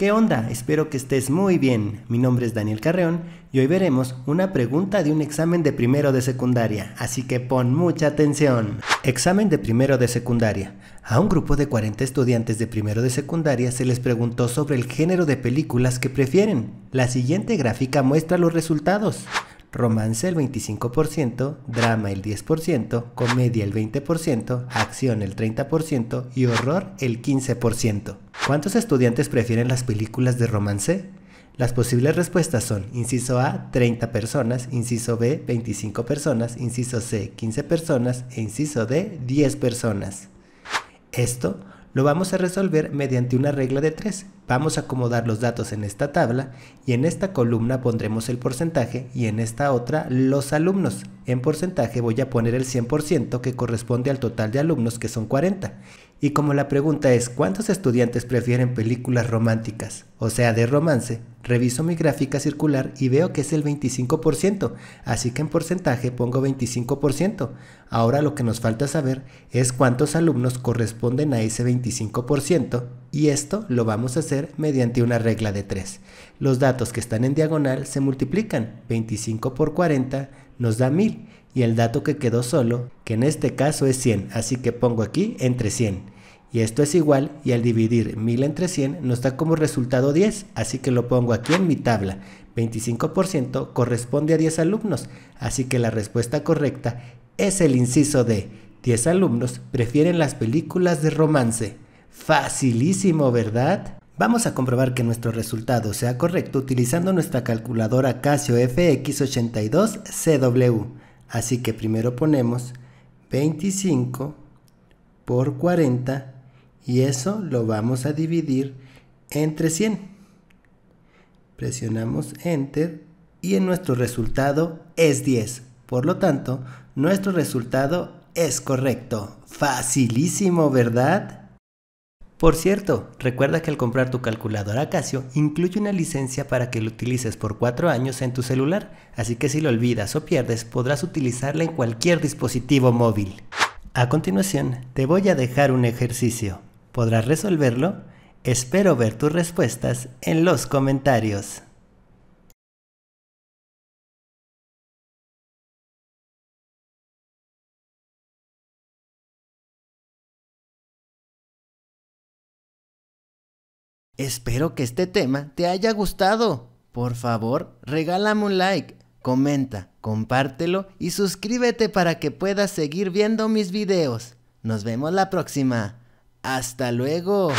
¿Qué onda? Espero que estés muy bien. Mi nombre es Daniel Carreón y hoy veremos una pregunta de un examen de primero de secundaria, así que pon mucha atención. Examen de primero de secundaria. A un grupo de 40 estudiantes de primero de secundaria se les preguntó sobre el género de películas que prefieren. La siguiente gráfica muestra los resultados romance el 25%, drama el 10%, comedia el 20%, acción el 30% y horror el 15%. ¿Cuántos estudiantes prefieren las películas de romance? Las posibles respuestas son inciso A 30 personas, inciso B 25 personas, inciso C 15 personas e inciso D 10 personas. Esto lo vamos a resolver mediante una regla de 3. Vamos a acomodar los datos en esta tabla y en esta columna pondremos el porcentaje y en esta otra los alumnos. En porcentaje voy a poner el 100% que corresponde al total de alumnos que son 40 y como la pregunta es ¿cuántos estudiantes prefieren películas románticas? O sea, de romance, reviso mi gráfica circular y veo que es el 25%, así que en porcentaje pongo 25%. Ahora lo que nos falta saber es cuántos alumnos corresponden a ese 25% y esto lo vamos a hacer mediante una regla de 3. Los datos que están en diagonal se multiplican, 25 por 40 nos da 1000 y el dato que quedó solo, que en este caso es 100, así que pongo aquí entre 100. Y esto es igual y al dividir 1000 entre 100 nos da como resultado 10, así que lo pongo aquí en mi tabla. 25% corresponde a 10 alumnos, así que la respuesta correcta es el inciso D. 10 alumnos prefieren las películas de romance. Facilísimo, ¿verdad? Vamos a comprobar que nuestro resultado sea correcto utilizando nuestra calculadora Casio FX82CW. Así que primero ponemos 25 por 40 y eso lo vamos a dividir entre 100. Presionamos Enter y en nuestro resultado es 10. Por lo tanto, nuestro resultado es correcto. Facilísimo, ¿verdad? Por cierto, recuerda que al comprar tu calculadora Casio incluye una licencia para que lo utilices por 4 años en tu celular, así que si lo olvidas o pierdes podrás utilizarla en cualquier dispositivo móvil. A continuación, te voy a dejar un ejercicio. ¿Podrás resolverlo? Espero ver tus respuestas en los comentarios. Espero que este tema te haya gustado. Por favor, regálame un like, comenta, compártelo y suscríbete para que puedas seguir viendo mis videos. Nos vemos la próxima. Hasta luego.